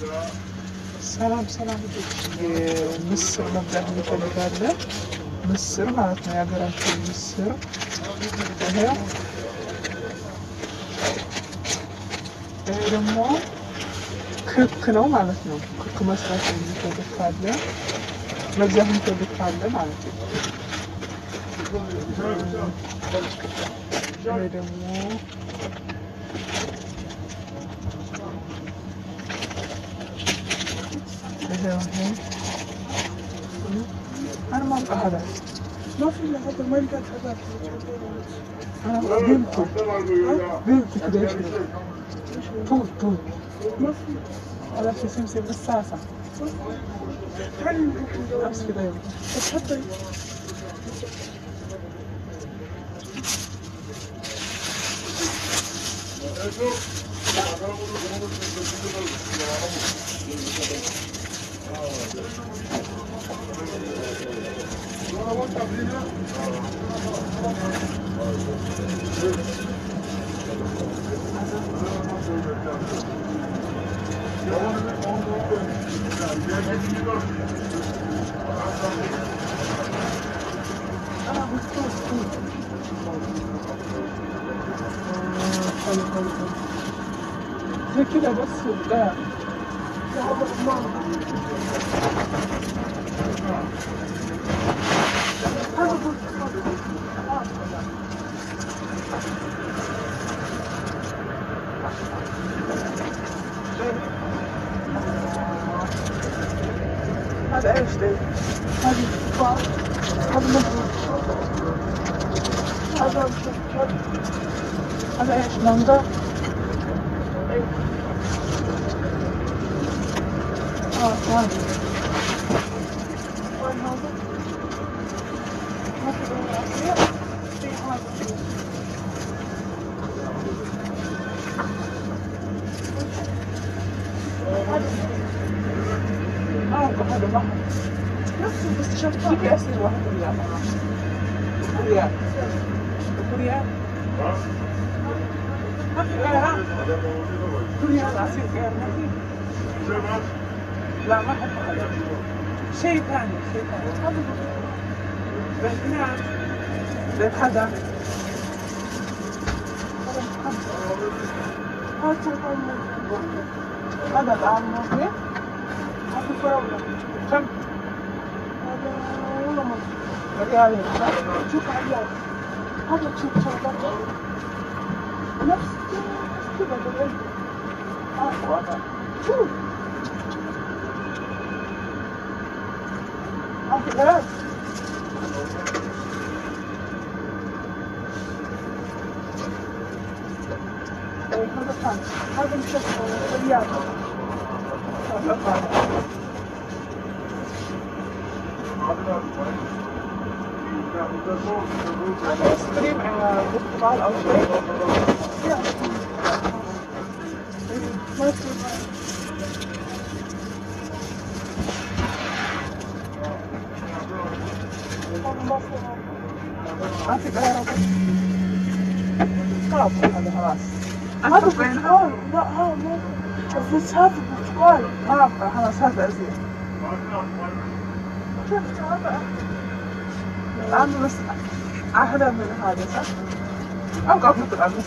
ሰላም ሰላም ልጆች፣ ምስር መብላት እንፈልጋለን። ምስር ማለት ነው የሀገራችን ምስር። ይሄ ደግሞ ክክ ነው ማለት ነው። ክክ መስራት የሚፈልግ ካለ መግዛት የሚፈልግ ማለት ነው። ይሄ ደግሞ أنا ما هذا ما في الا هذا ما هذاك أنا بنته بنتي كده إيش طول طول ما في هذا في سمسم ندور أمس كده يلا بس حطي أنا بطول Zeki de basıyor da. هذا ايش ده؟ هذه تفاح هذا مانجو هذا هذا هذا ايش مانجا؟ بس شفاف كيف يصير واحد ريال ريال ريال ما في غير ها ريال عصير غير ما في لا ما هذا شيء ثاني شيء ثاني. بالبنات زيت حدا هذا. طعم موفي هذا فراولة كم؟ هذا ما شوف عيال هذا تشوف شغلات نفس كذا واضح شوف. Ja. Alles zu dem Wahlausschlag. Ja. Machst du mal. ما في غيره خلاص هذا خلاص هذا هذا برتقال لا ها ما بس هذا برتقال ما خلاص هذا أزين شفت هذا الآن بس أحلى من هذا صح؟ أبغى برتقال بس